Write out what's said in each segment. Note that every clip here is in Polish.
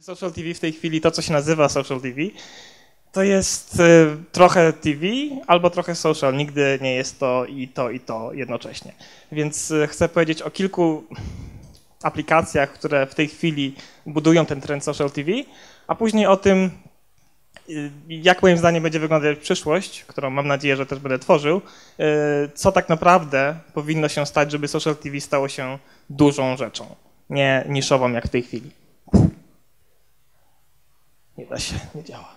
Social TV w tej chwili, to co się nazywa Social TV, to jest y, trochę TV albo trochę social. Nigdy nie jest to i to i to jednocześnie. Więc y, chcę powiedzieć o kilku aplikacjach, które w tej chwili budują ten trend Social TV, a później o tym, y, jak moim zdaniem będzie wyglądać przyszłość, którą mam nadzieję, że też będę tworzył, co tak naprawdę powinno się stać, żeby Social TV stało się dużą rzeczą, nie niszową jak w tej chwili. Nie da się, nie działa.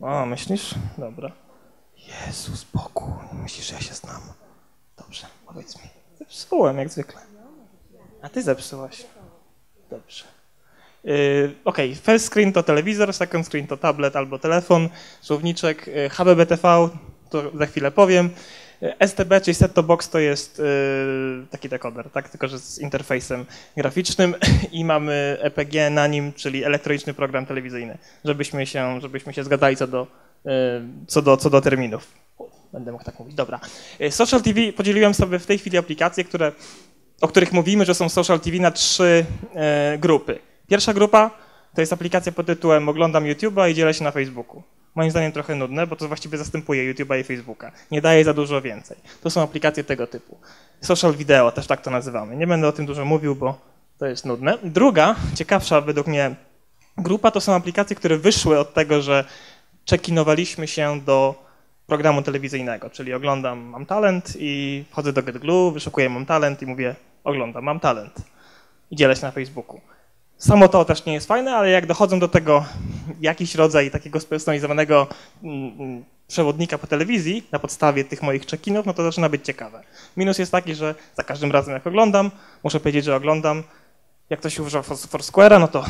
O, myślisz? Dobra. Jezu, spokój. Myślisz, że ja się znam? Dobrze, powiedz mi. Zepsułem, jak zwykle. A ty zepsułaś. Dobrze. Yy, ok, first screen to telewizor, second screen to tablet albo telefon, słowniczek, yy, HBBTV, to za chwilę powiem. STB, czyli set to box, to jest y, taki dekoder, tak? tylko że z interfejsem graficznym i mamy EPG na nim, czyli elektroniczny program telewizyjny, żebyśmy się, żebyśmy się zgadzali co do, y, co do, co do terminów. Będę mógł tak mówić, dobra. Y, social TV podzieliłem sobie w tej chwili aplikacje, które, o których mówimy, że są Social TV na trzy grupy. Pierwsza grupa to jest aplikacja pod tytułem oglądam YouTube'a i dzielę się na Facebooku moim zdaniem trochę nudne, bo to właściwie zastępuje YouTube'a i Facebooka. Nie daje za dużo więcej. To są aplikacje tego typu. Social video, też tak to nazywamy. Nie będę o tym dużo mówił, bo to jest nudne. Druga, ciekawsza według mnie grupa, to są aplikacje, które wyszły od tego, że czekinowaliśmy się do programu telewizyjnego, czyli oglądam Mam Talent i wchodzę do GetGlue, wyszukuję Mam Talent i mówię oglądam Mam Talent i dzielę się na Facebooku. Samo to też nie jest fajne, ale jak dochodzą do tego jakiś rodzaj takiego spersonalizowanego mm, mm, przewodnika po telewizji na podstawie tych moich check-inów, no to zaczyna być ciekawe. Minus jest taki, że za każdym razem jak oglądam, muszę powiedzieć, że oglądam. Jak ktoś używa Foursquare'a, no to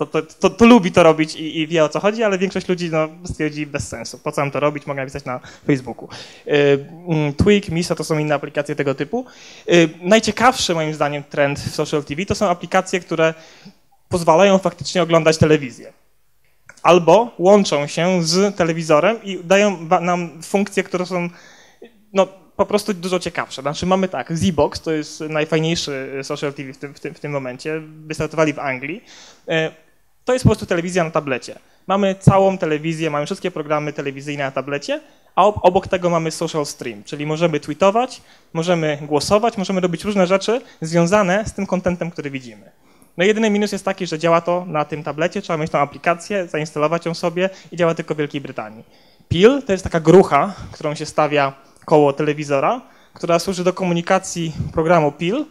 to, to, to, to, lubi to robić i, i, wie o co chodzi, ale większość ludzi no, stwierdzi bez sensu. Po co mam to robić? Mogę napisać na Facebooku. Y, mm, Twig, Miso to są inne aplikacje tego typu. Y, najciekawszy moim zdaniem trend w social TV to są aplikacje, które pozwalają faktycznie oglądać telewizję. Albo łączą się z telewizorem i dają nam funkcje, które są no, po prostu dużo ciekawsze. Znaczy mamy tak, Z-Box to jest najfajniejszy social TV w tym, w tym, w tym momencie, wystartowali w Anglii. To jest po prostu telewizja na tablecie. Mamy całą telewizję, mamy wszystkie programy telewizyjne na tablecie, a obok tego mamy social stream, czyli możemy tweetować, możemy głosować, możemy robić różne rzeczy związane z tym kontentem, który widzimy. No jedyny minus jest taki, że działa to na tym tablecie, trzeba mieć tą aplikację, zainstalować ją sobie i działa tylko w Wielkiej Brytanii. PIL to jest taka grucha, którą się stawia koło telewizora, która służy do komunikacji programu PIL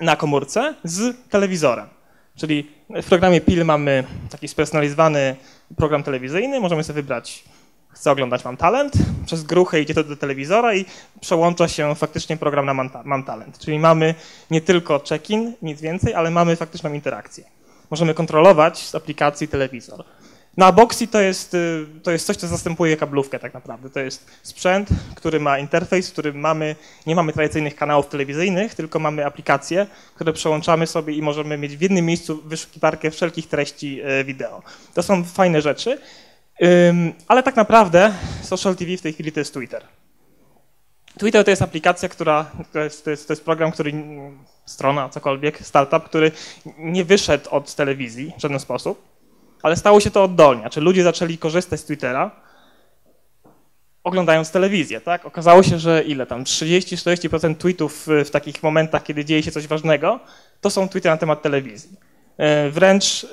na komórce z telewizorem. Czyli w programie PIL mamy taki spersonalizowany program telewizyjny, możemy sobie wybrać, chcę oglądać Mam Talent, przez gruchę idzie to do telewizora i przełącza się faktycznie program na Mam, Talent. Czyli mamy nie tylko check-in, nic więcej, ale mamy faktyczną interakcję. Możemy kontrolować z aplikacji telewizor. Na Boxy to jest, y, to jest coś, co zastępuje kablówkę tak naprawdę. To jest sprzęt, który ma interfejs, w którym mamy, nie mamy tradycyjnych kanałów telewizyjnych, tylko mamy aplikacje, które przełączamy sobie i możemy mieć w jednym miejscu wyszukiwarkę wszelkich treści y, wideo. To są fajne rzeczy, ale tak naprawdę Social TV w tej chwili to jest Twitter. Twitter to jest aplikacja, która, to jest, to jest, to jest program, który, strona, cokolwiek, startup, który nie wyszedł od telewizji w żaden sposób ale stało się to oddolnie. Znaczy ludzie zaczęli korzystać z Twittera, oglądając telewizję, tak? Okazało się, że ile tam, 30-40% tweetów w takich momentach, kiedy dzieje się coś ważnego, to są tweety na temat telewizji. E, wręcz e,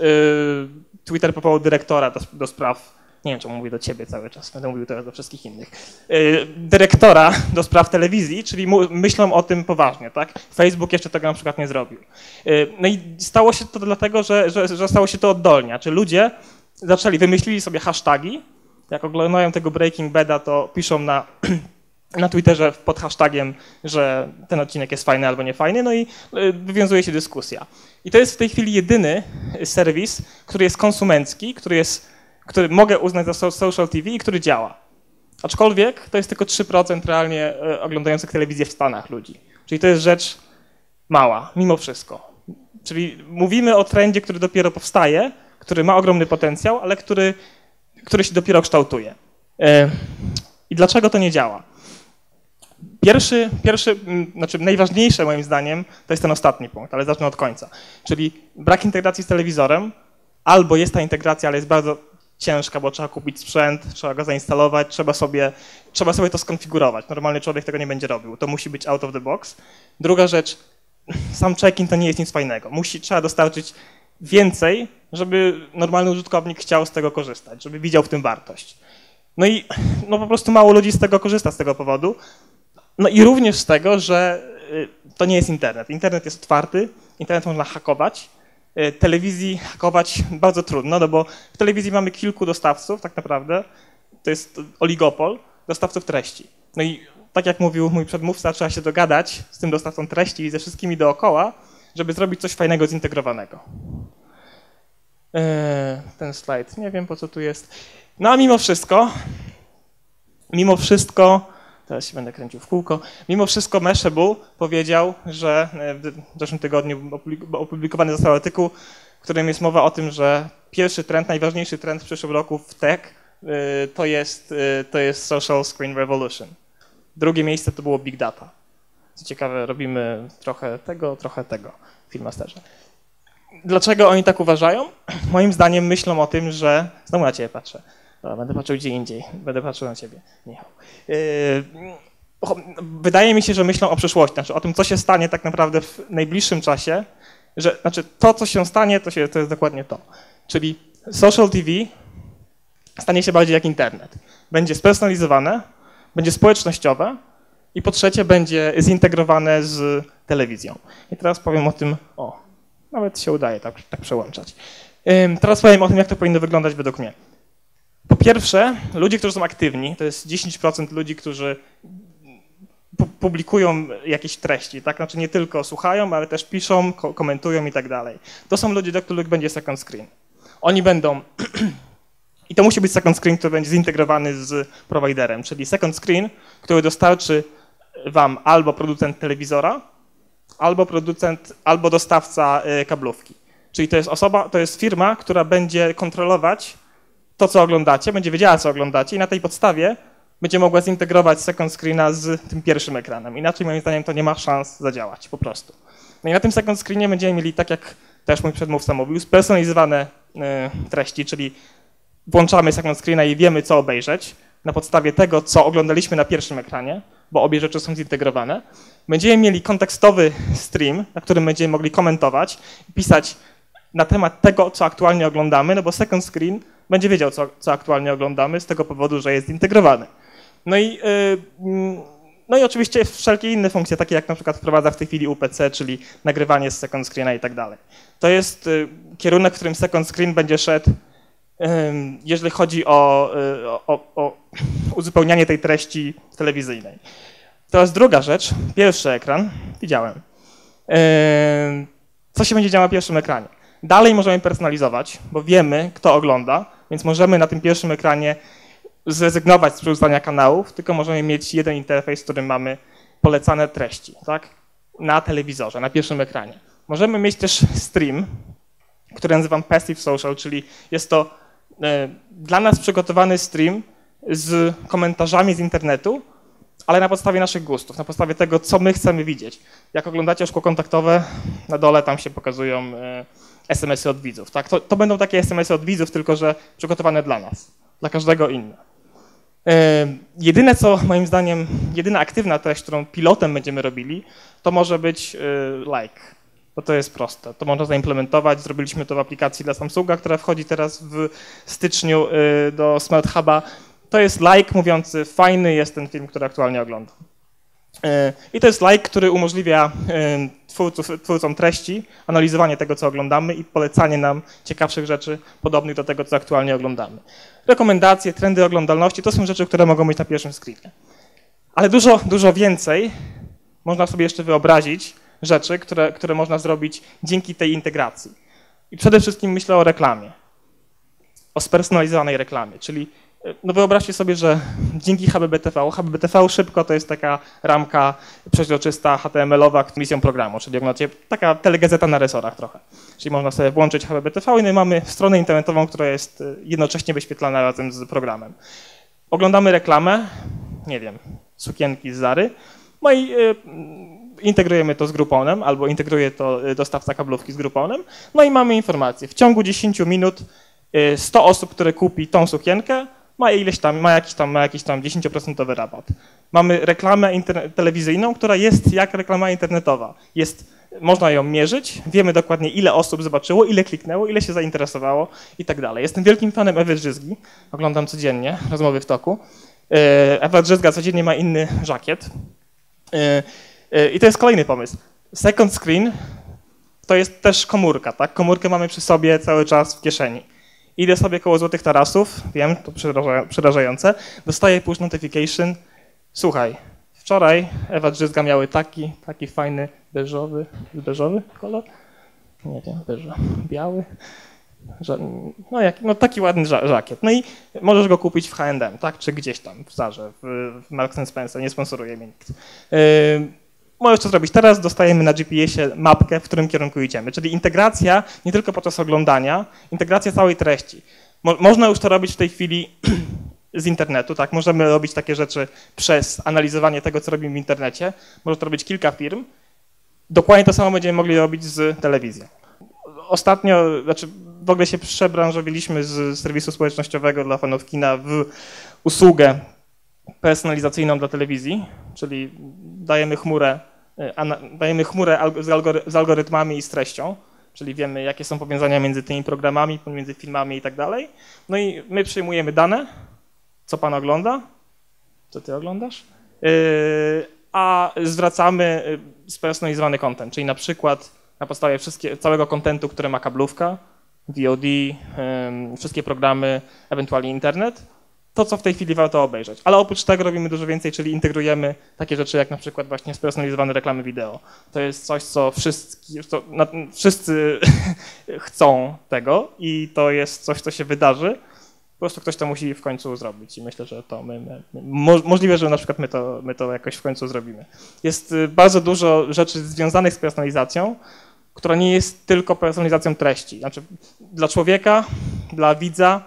Twitter powołał dyrektora do, do spraw nie wiem, czemu mówię do ciebie cały czas, będę mówił teraz do wszystkich innych, y, dyrektora do spraw telewizji, czyli myślą o tym poważnie, tak? Facebook jeszcze tego na przykład nie zrobił. Y, no i stało się to dlatego, że, że, że stało się to oddolnie, czy ludzie zaczęli, wymyślili sobie hasztagi, jak oglądają tego Breaking Bada, to piszą na, na Twitterze pod hashtagiem, że ten odcinek jest fajny albo nie fajny, no i y, wywiązuje się dyskusja. I to jest w tej chwili jedyny serwis, który jest konsumencki, który jest który mogę uznać za social TV i który działa. Aczkolwiek to jest tylko 3% realnie e, oglądających telewizję w Stanach ludzi. Czyli to jest rzecz mała, mimo wszystko. Czyli mówimy o trendzie, który dopiero powstaje, który ma ogromny potencjał, ale który, który się dopiero kształtuje. E, I dlaczego to nie działa? Pierwszy, pierwszy, znaczy najważniejsze moim zdaniem to jest ten ostatni punkt, ale zacznę od końca. Czyli brak integracji z telewizorem, albo jest ta integracja, ale jest bardzo ciężka, bo trzeba kupić sprzęt, trzeba go zainstalować, trzeba sobie, trzeba sobie to skonfigurować. Normalny człowiek tego nie będzie robił. To musi być out of the box. Druga rzecz, sam check-in to nie jest nic fajnego. Musi, trzeba dostarczyć więcej, żeby normalny użytkownik chciał z tego korzystać, żeby widział w tym wartość. No i no po prostu mało ludzi z tego korzysta z tego powodu. No i również z tego, że y, to nie jest internet. Internet jest otwarty, internet można hakować, telewizji hakować bardzo trudno, no bo w telewizji mamy kilku dostawców tak naprawdę, to jest oligopol dostawców treści. No i tak jak mówił mój przedmówca, trzeba się dogadać z tym dostawcą treści i ze wszystkimi dookoła, żeby zrobić coś fajnego, zintegrowanego. E, ten slajd, nie wiem po co tu jest. No a mimo wszystko, mimo wszystko, teraz się będę kręcił w kółko, mimo wszystko Mashable powiedział, że e, w zeszłym tygodniu opublikowany został artykuł, w którym jest mowa o tym, że pierwszy trend, najważniejszy trend w przyszłym roku w tech e, to jest, to jest social screen revolution. Drugie miejsce to było big data. Co ciekawe, robimy trochę tego, trochę tego w Filmasterze. Dlaczego oni tak uważają? Moim zdaniem myślą o tym, że... Znowu na ciebie patrzę. Dobra, będę patrzył gdzie indziej. Będę patrzył na ciebie, Michał. Yy, wydaje mi się, że myślą o przyszłości, znaczy o tym, co się stanie tak naprawdę w najbliższym czasie, że znaczy to, co się stanie, to, się, to jest dokładnie to. Czyli social TV stanie się bardziej jak internet. Będzie spersonalizowane, będzie społecznościowe i po trzecie będzie zintegrowane z telewizją. I teraz powiem o tym, o, nawet się udaje tak, tak przełączać. Teraz powiem o tym, jak to powinno wyglądać według mnie. Po pierwsze, ludzie, którzy są aktywni, to jest 10% ludzi, którzy publikują jakieś treści, tak? Znaczy nie tylko słuchają, ale też piszą, komentują i tak dalej. To są ludzie, do których będzie second screen. Oni będą I to musi być second screen, który będzie zintegrowany z prowajderem, czyli second screen, który dostarczy wam albo producent telewizora, albo producent, albo dostawca y, kablówki. Czyli to jest osoba, to jest firma, która będzie kontrolować to, co oglądacie, będzie wiedziała, co oglądacie i na tej podstawie będzie mogła zintegrować second screena z tym pierwszym ekranem. Inaczej moim zdaniem to nie ma szans zadziałać, po prostu. No i na tym second screenie będziemy mieli, tak jak też mój przedmówca mówił, spersonalizowane y, treści, czyli włączamy second screena i wiemy, co obejrzeć na podstawie tego, co oglądaliśmy na pierwszym ekranie, bo obie rzeczy są zintegrowane. Będziemy mieli kontekstowy stream, na którym będziemy mogli komentować pisać na temat tego, co aktualnie oglądamy, no bo second screen będzie wiedział, co, co aktualnie oglądamy z tego powodu, że jest zintegrowany. No i, yy, no i oczywiście wszelkie inne funkcje, takie jak na przykład wprowadza w tej chwili UPC, czyli nagrywanie z second screena i tak dalej. To jest yy, kierunek, w którym second screen będzie szedł jeżeli chodzi y, o, o, o, uzupełnianie tej treści telewizyjnej. Teraz druga rzecz, pierwszy ekran, widziałem. Co się będzie działo na pierwszym ekranie? Dalej możemy personalizować, bo wiemy, kto ogląda, więc możemy na tym pierwszym ekranie zrezygnować z przerzucania kanałów, tylko możemy mieć jeden interfejs, w którym mamy polecane treści, tak? Na telewizorze, na pierwszym ekranie. Możemy mieć też stream, który nazywam Passive Social, czyli jest to E, dla nas przygotowany stream z komentarzami z internetu, ale na podstawie naszych gustów, na podstawie tego, co my chcemy widzieć. Jak oglądacie szkło kontaktowe, na dole tam się pokazują e, SMS-y od widzów. Tak? To, to będą takie SMS-y od widzów, tylko że przygotowane dla nas, dla każdego inne. Jedyne, co moim zdaniem, jedyna aktywna treść, którą pilotem będziemy robili, to może być like bo to jest proste. To można zaimplementować. Zrobiliśmy to w aplikacji dla Samsunga, która wchodzi teraz w styczniu y, do Smart Huba. To jest like mówiący, fajny jest ten film, który aktualnie oglądam. Y, I to jest like, który umożliwia y, twórców, twórcom treści analizowanie tego, co oglądamy i polecanie nam ciekawszych rzeczy podobnych do tego, co aktualnie oglądamy. Rekomendacje, trendy oglądalności to są rzeczy, które mogą być na pierwszym screenie. Ale dużo, dużo więcej można sobie jeszcze wyobrazić, rzeczy, które, które można zrobić dzięki tej integracji. I przede wszystkim myślę o reklamie, o spersonalizowanej reklamie, czyli no wyobraźcie sobie, że dzięki HBBTV, HBBTV szybko to jest taka ramka przeźroczysta, HTML-owa misją programu, czyli oglądacie taka telegazeta na resorach trochę. Czyli można sobie włączyć HBBTV i my mamy stronę internetową, która jest jednocześnie wyświetlana razem z programem. Oglądamy reklamę, nie wiem, sukienki z Zary. No i y, integrujemy to z Grouponem, albo integruje to y, dostawca kablówki z Grouponem. No i mamy informację. W ciągu 10 minut y, 100 osób, które kupi tą sukienkę, ma ileś tam, ma jakiś tam, ma jakiś tam 10% rabat. Mamy reklamę telewizyjną, która jest jak reklama internetowa. Jest, można ją mierzyć, wiemy dokładnie ile osób zobaczyło, ile kliknęło, ile się zainteresowało i tak dalej. Jestem wielkim fanem Ewy Drzyzgi, oglądam codziennie rozmowy w toku. E, Ewa Drzyzga codziennie ma inny żakiet. E, e, I to jest kolejny pomysł. Second screen to jest też komórka, tak? Komórkę mamy przy sobie cały czas w kieszeni. Idę sobie koło Złotych Tarasów, wiem, to przeraża- przerażające, dostaję push notification, słuchaj, wczoraj Ewa Drzyzga miały taki, taki fajny beżowy, beżowy kolor? Nie wiem, beżo, biały? No, jak, no taki ładny ża- żakiet. No i możesz go kupić w H&M, tak? Czy gdzieś tam w Zarze, w, w Marks Spencer, nie sponsoruje mnie nikt. Yy, możesz to zrobić teraz, dostajemy na GPS-ie mapkę, w którym kierunku idziemy. Czyli integracja nie tylko podczas oglądania, integracja całej treści. Mo- można już to robić w tej chwili z internetu, tak? Możemy robić takie rzeczy przez analizowanie tego, co robimy w internecie. Może to robić kilka firm. Dokładnie to samo będziemy mogli robić z telewizją. Ostatnio, znaczy w ogóle się przebranżowiliśmy z serwisu społecznościowego dla fanów kina w usługę personalizacyjną dla telewizji, czyli dajemy chmurę, ana, dajemy chmurę z, algory, z algorytmami i z treścią, czyli wiemy, jakie są powiązania między tymi programami, między filmami i tak dalej. No i my przyjmujemy dane, co pan ogląda, co ty oglądasz, yy, a zwracamy y, spersonalizowany content, czyli na przykład na podstawie całego kontentu, które ma kablówka, VOD, wszystkie programy, ewentualnie internet, to, co w tej chwili warto obejrzeć. Ale oprócz tego robimy dużo więcej, czyli integrujemy takie rzeczy jak na przykład właśnie spersonalizowane reklamy wideo. To jest coś, co wszyscy, co, na, wszyscy chcą tego i to jest coś, co się wydarzy. Po prostu ktoś to musi w końcu zrobić i myślę, że to my, my, my mo, możliwe, że na przykład my to, my to jakoś w końcu zrobimy. Jest y, bardzo dużo rzeczy związanych z personalizacją, która nie jest tylko personalizacją treści. Znaczy dla człowieka, dla widza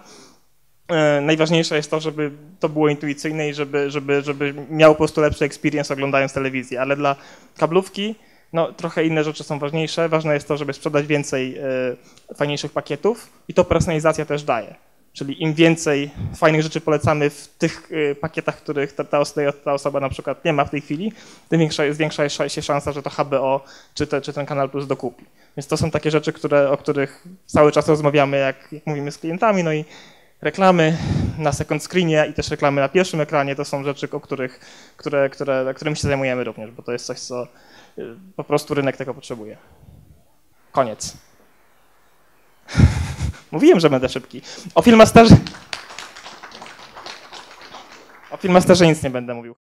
najważniejsze jest to, żeby to było intuicyjne i żeby, żeby, żeby miał po prostu lepszy experience oglądając telewizję, ale dla kablówki no, trochę inne rzeczy są ważniejsze. Ważne jest to, żeby sprzedać więcej e, fajniejszych pakietów i to personalizacja też daje. Czyli im więcej fajnych rzeczy polecamy w tych e, pakietach, których ta, ta, osoba, ta osoba na przykład nie ma w tej chwili, tym większa jest większa się szansa, że to HBO czy, te, czy ten Kanal Plus dokupi. Więc to są takie rzeczy, które, o których cały czas rozmawiamy, jak, jak mówimy z klientami, no i reklamy na second screenie i też reklamy na pierwszym ekranie to są rzeczy, o których, które, które, którym się zajmujemy również, bo to jest coś, co y, po prostu rynek tego potrzebuje. Koniec. Mówiłem, że będę szybki. O Filmasterze... O Filmasterze nic nie będę mówił.